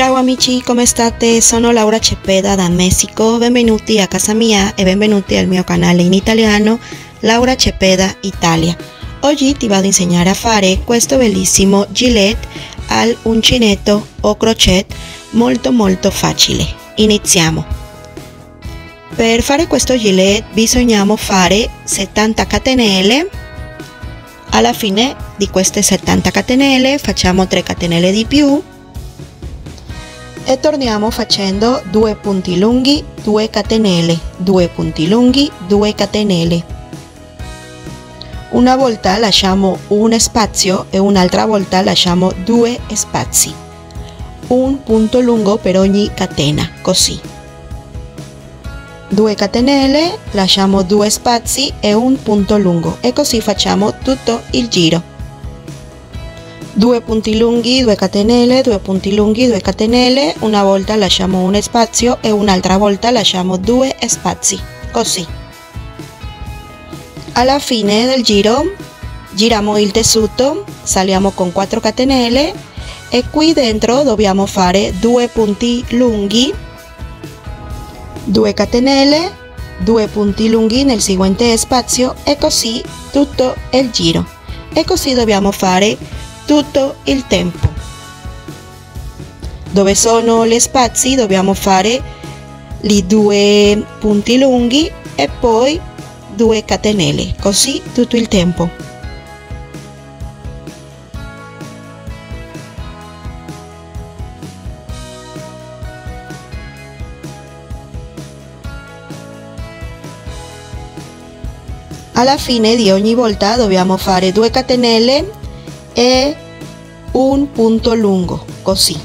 Ciao amici, come state? Sono Laura Cepeda da Messico, benvenuti a casa mia e benvenuti al mio canale in italiano Laura Cepeda Italia. Oggi ti vado a insegnare a fare questo bellissimo gilet al uncinetto o crochet molto molto facile. Iniziamo. Per fare questo gilet bisogniamo fare 70 catenelle. Alla fine di queste 70 catenelle facciamo 3 catenelle di più e torniamo facendo 2 punti lunghi 2 catenelle 2 punti lunghi 2 catenelle. Una volta lasciamo un spazio e un'altra volta lasciamo due spazi. Un punto lungo per ogni catena così. 2 catenelle lasciamo due spazi e un punto lungo e così facciamo tutto il giro 2 punti lunghi 2 catenelle 2 punti lunghi 2 catenelle. Una volta lasciamo un spazio e un'altra volta lasciamo due spazi così. Alla fine del giro giriamo il tessuto saliamo con 4 catenelle e qui dentro dobbiamo fare due punti lunghi 2 catenelle 2 punti lunghi nel seguente spazio e così tutto il giro. E così dobbiamo fare tutto il tempo. Dove sono gli spazi dobbiamo fare i due punti lunghi e poi 2 catenelle così tutto il tempo. Alla fine di ogni volta dobbiamo fare 2 catenelle e un punto lungo così.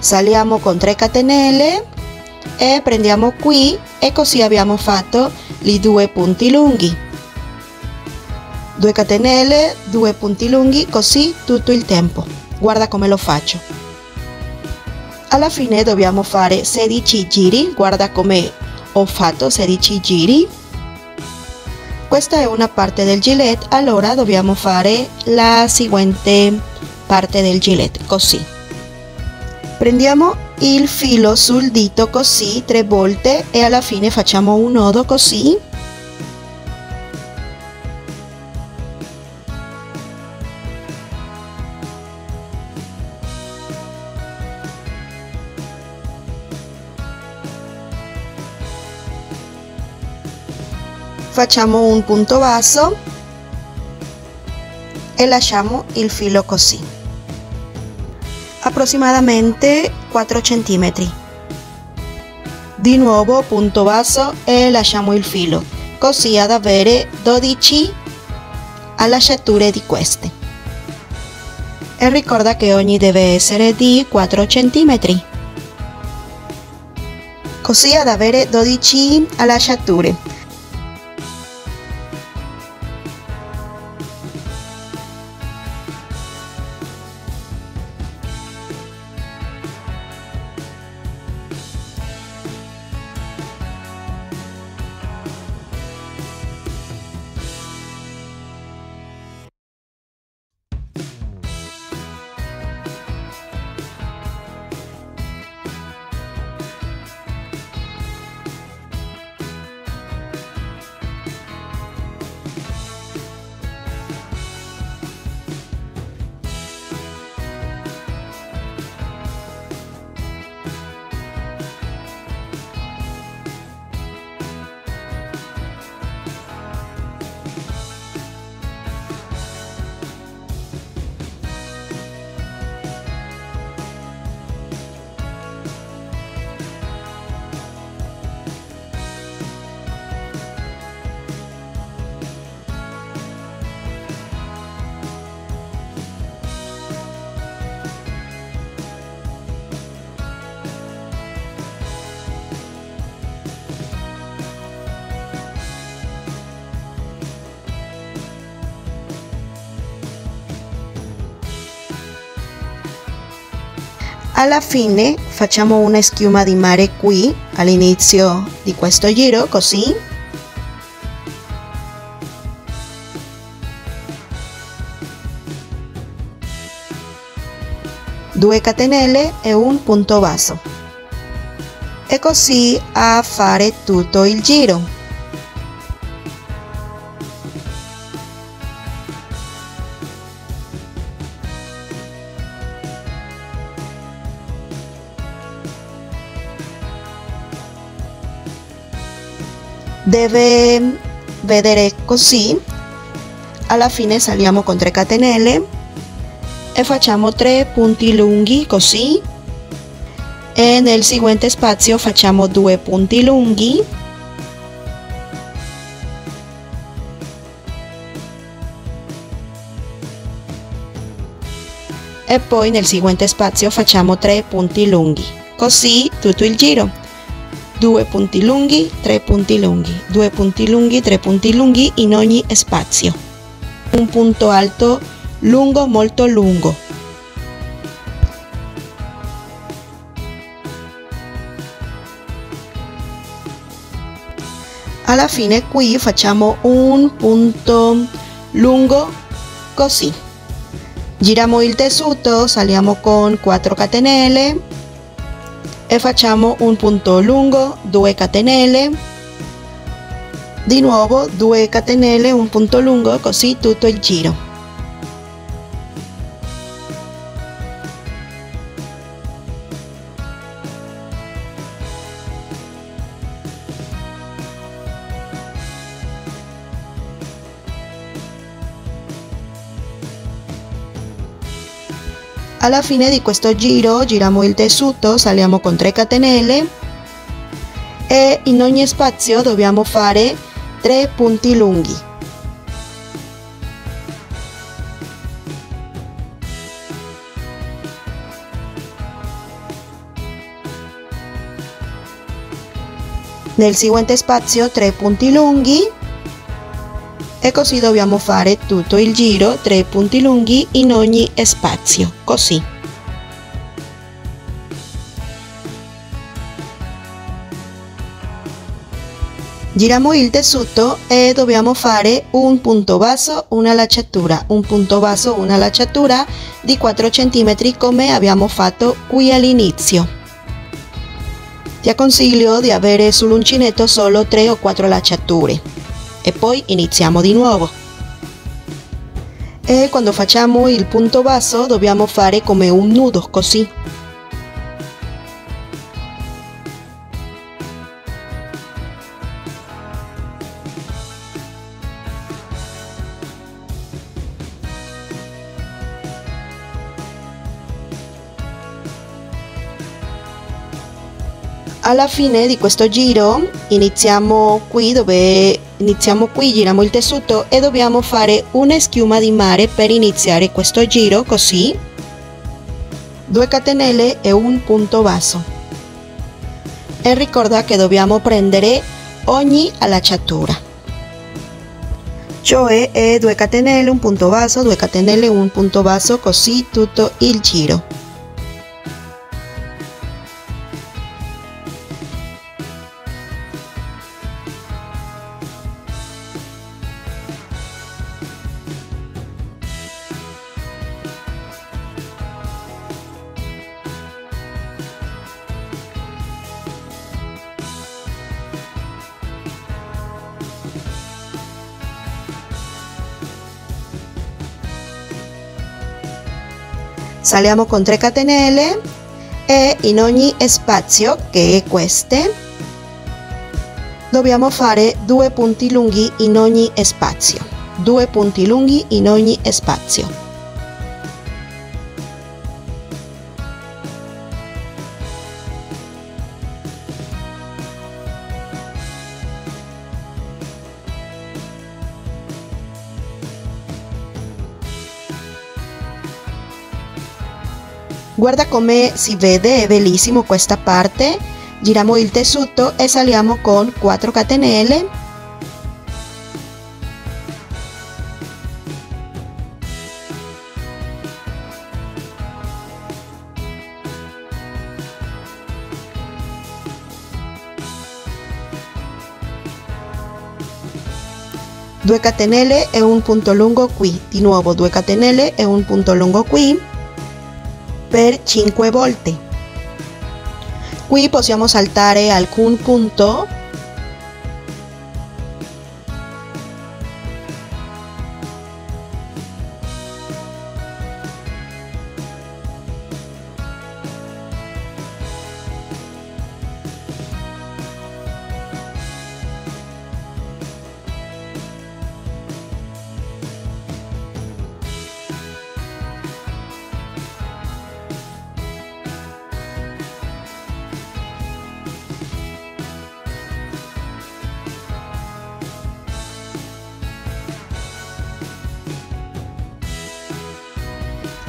Saliamo con 3 catenelle e prendiamo qui e così abbiamo fatto i due punti lunghi. 2 catenelle 2 punti lunghi così tutto il tempo. Guarda come lo faccio. Alla fine dobbiamo fare 16 giri. Guarda come ho fatto 16 giri questa è una parte del gilet allora dobbiamo fare la seguente parte del gilet così. Prendiamo il filo sul dito così tre volte e alla fine facciamo un nodo così facciamo un punto basso e lasciamo il filo così. Approssimatamente 4 cm di nuovo punto basso e lasciamo il filo così ad avere 12 allacciature di queste. E ricorda che ogni deve essere di 4 cm così ad avere 12 allacciature alla fine facciamo una schiuma di mare qui all'inizio di questo giro così. 2 catenelle e un punto basso e così a fare tutto il giro deve vedere così alla fine saliamo con 3 catenelle e facciamo 3 punti lunghi così. E nel seguente spazio facciamo 2 punti lunghi. E poi nel seguente spazio facciamo 3 punti lunghi così tutto il giro 2 punti lunghi, 3 punti lunghi, 2 punti lunghi, 3 punti lunghi in ogni spazio. Un punto alto lungo, molto lungo. Alla fine qui facciamo un punto lungo così. Giriamo il tessuto, saliamo con 4 catenelle e facciamo un punto lungo 2 catenelle. Di nuovo 2 catenelle un punto lungo così tutto il giro alla fine di questo giro giriamo il tessuto saliamo con 3 catenelle e in ogni spazio dobbiamo fare 3 punti lunghi. Nel seguente spazio 3 punti lunghi e così dobbiamo fare tutto il giro 3 punti lunghi in ogni spazio così. Giriamo il tessuto e dobbiamo fare un punto basso una lacciatura un punto basso una lacciatura di 4 cm come abbiamo fatto qui all'inizio. Ti consiglio di avere sull'uncinetto solo 3 o 4 lacciature e poi iniziamo di nuovo. E quando facciamo il punto basso dobbiamo fare come un nudo così. Alla fine di questo giro iniziamo qui dove iniziamo qui giriamo il tessuto e dobbiamo fare una schiuma di mare per iniziare questo giro così. 2 catenelle e un punto basso e ricorda che dobbiamo prendere ogni allacciatura. Cioè 2 catenelle un punto basso 2 catenelle un punto basso così tutto il giro saliamo con 3 catenelle e in ogni spazio che è queste dobbiamo fare due punti lunghi in ogni spazio. Due punti lunghi in ogni spazio guarda come si vede bellissimo questa parte. Giriamo il tessuto e saliamo con 4 catenelle. Due catenelle e un punto lungo qui. Di nuovo 2 catenelle e un punto lungo qui per 5 volte. Qui possiamo saltare alcun punto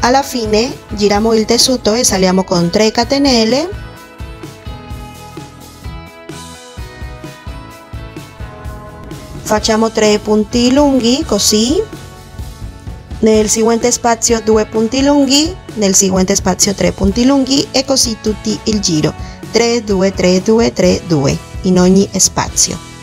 alla fine giriamo il tessuto e saliamo con 3 catenelle. Facciamo 3 punti lunghi così. Nel seguente spazio 2 punti lunghi nel seguente spazio 3 punti lunghi e così tutti il giro. 3 2 3 2 3 2 in ogni spazio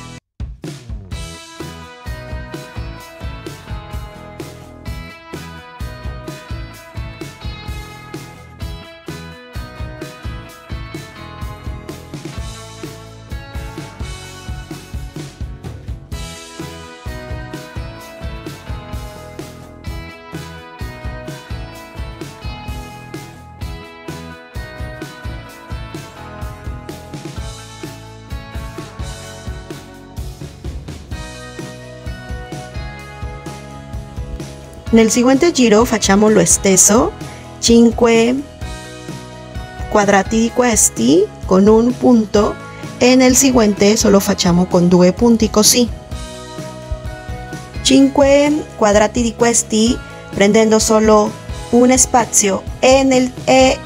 Nel seguente giro facciamo lo stesso, 5 quadrati di questi con un punto e nel seguente solo facciamo con due punti così. 5 quadrati di questi prendendo solo un spazio e nel e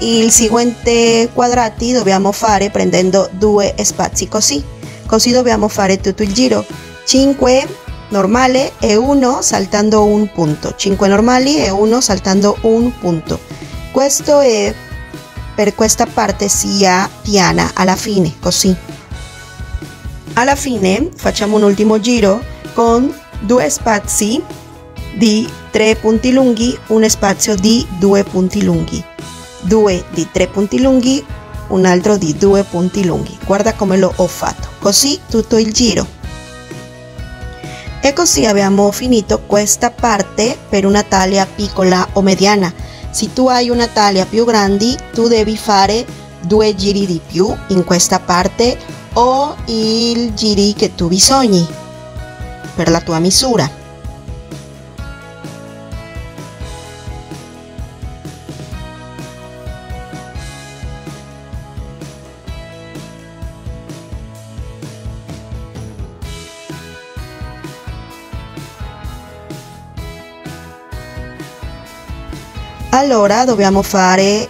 il seguente quadrati dobbiamo fare prendendo due spazi così. Così dobbiamo fare tutto il giro. 5 normale e 1 saltando un punto, 5 normali e 1 saltando un punto. Questo è per questa parte sia piana alla fine, così. Alla fine facciamo un ultimo giro con due spazi di 3 punti lunghi, un spazio di 2 punti lunghi, 2 di 3 punti lunghi, un altro di 2 punti lunghi. Guarda come lo ho fatto. Così tutto il giro. E così abbiamo finito questa parte per una taglia piccola o mediana. Se tu hai una taglia più grande, tu devi fare due giri di più in questa parte o il giri che tu bisogni per la tua misura. Allora dobbiamo fare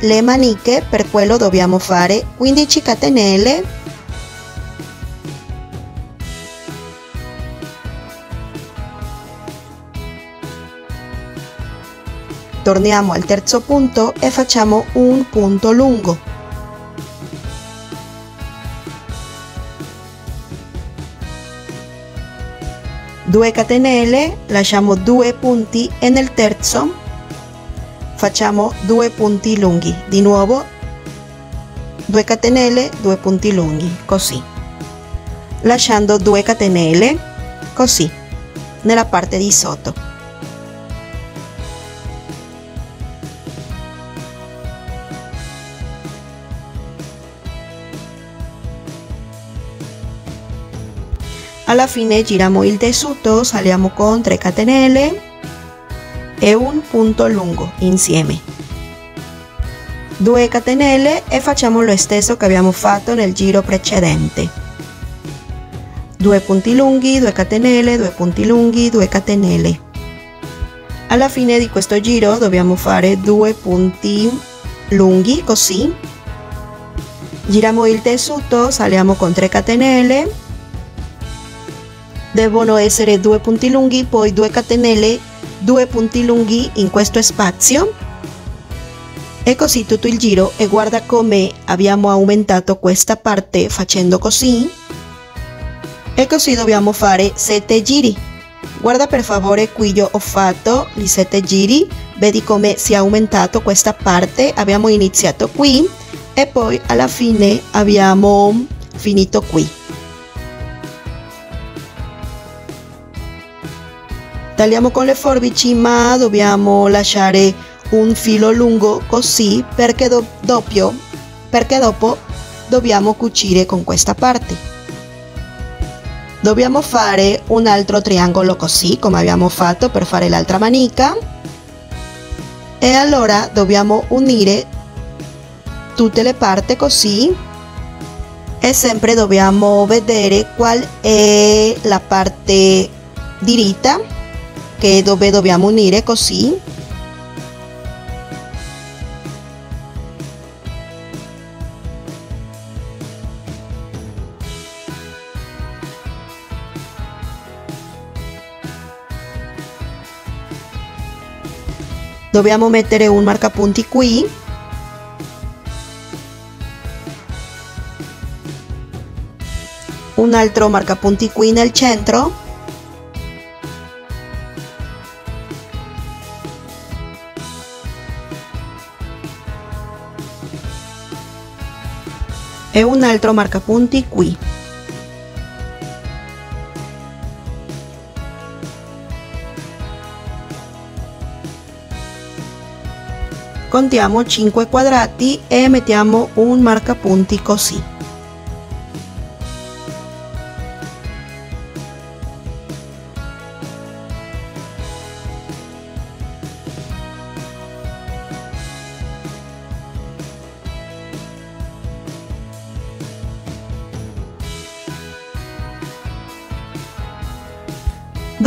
le maniche per quello dobbiamo fare 15 catenelle. Torniamo al terzo punto e facciamo un punto lungo. 2 catenelle lasciamo due punti nel terzo facciamo due punti lunghi. Di nuovo 2 catenelle 2 punti lunghi così. Lasciando 2 catenelle così nella parte di sotto. Alla fine giriamo il tessuto saliamo con 3 catenelle e un punto lungo insieme. 2 catenelle e facciamo lo stesso che abbiamo fatto nel giro precedente. 2 punti lunghi, 2 catenelle, 2 punti lunghi, 2 catenelle. Alla fine di questo giro dobbiamo fare 2 punti lunghi così. Giriamo il tessuto, saliamo con 3 catenelle. Devono essere 2 punti lunghi, poi 2 catenelle due punti lunghi in questo spazio. E così tutto il giro. E guarda come abbiamo aumentato questa parte facendo così. E così dobbiamo fare 7 giri. Guarda per favore qui io ho fatto i 7 giri. Vedi come si è aumentato questa parte. Abbiamo iniziato qui e poi alla fine abbiamo finito qui tagliamo con le forbici ma dobbiamo lasciare un filo lungo così perché do doppio perché dopo dobbiamo cucire con questa parte. Dobbiamo fare un altro triangolo così come abbiamo fatto per fare l'altra manica. E allora dobbiamo unire tutte le parti così. E sempre dobbiamo vedere qual è la parte diritta che dove dobbiamo unire così. Dobbiamo mettere un marcapunti qui. Un altro marcapunti qui nel centro e un altro marcapunti qui. Contiamo 5 quadrati e mettiamo un marcapunti così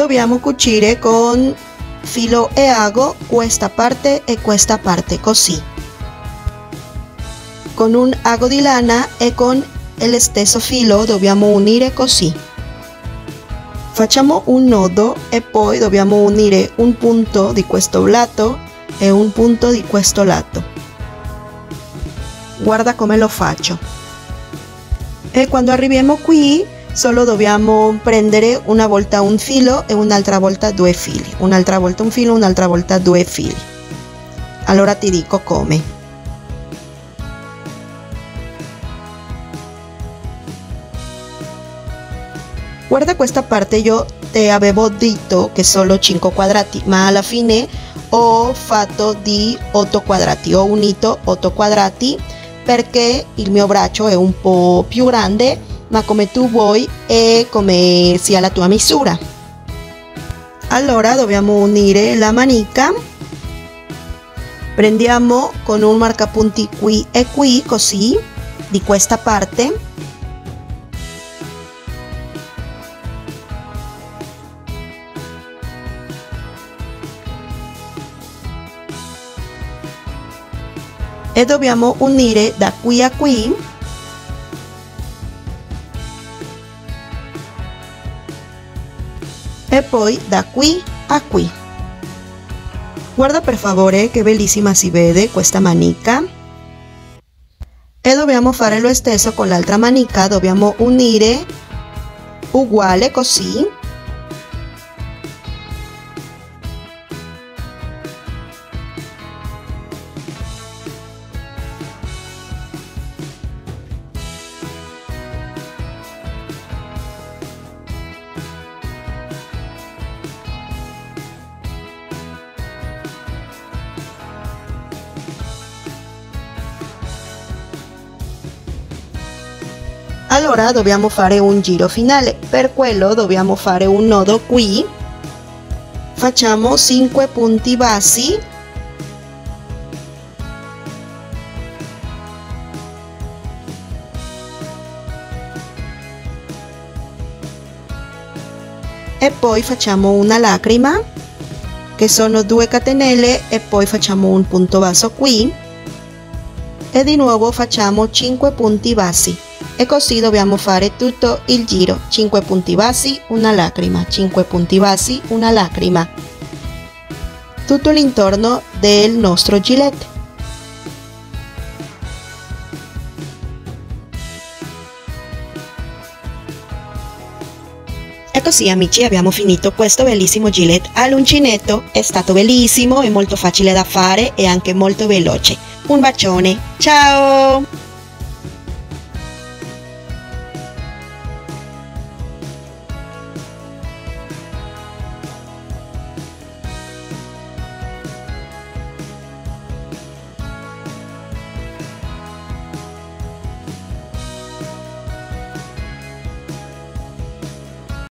dobbiamo cucire con filo e ago questa parte e questa parte così con un ago di lana e con il stesso filo dobbiamo unire così facciamo un nodo e poi dobbiamo unire un punto di questo lato e un punto di questo lato. Guarda come lo faccio e quando arriviamo qui solo dobbiamo prendere una volta un filo e un'altra volta due fili. Un'altra volta un filo un'altra volta due fili. Allora ti dico come. Guarda questa parte io ti avevo detto che solo 5 quadrati ma alla fine ho fatto di 8 quadrati. Ho unito 8 quadrati perché il mio braccio è un po' più grande ma come tu vuoi e come sia la tua misura. Allora dobbiamo unire la manica, prendiamo con un marcapunti qui e qui così, di questa parte, e dobbiamo unire da qui a qui e poi da qui a qui. Guarda per favore che bellissima si vede questa manica. E dobbiamo fare lo stesso con l'altra manica, dobbiamo unire uguale così allora dobbiamo fare un giro finale. Per quello dobbiamo fare un nodo qui. Facciamo 5 punti bassi. E poi facciamo una lacrima che sono due catenelle e poi facciamo un punto basso qui. E di nuovo facciamo 5 punti bassi e così dobbiamo fare tutto il giro. 5 punti bassi una lacrima. 5 punti bassi una lacrima. Tutto l'intorno del nostro gilet. E così amici abbiamo finito questo bellissimo gilet all'uncinetto, è stato bellissimo e molto facile da fare e anche molto veloce. Un bacione, ciao!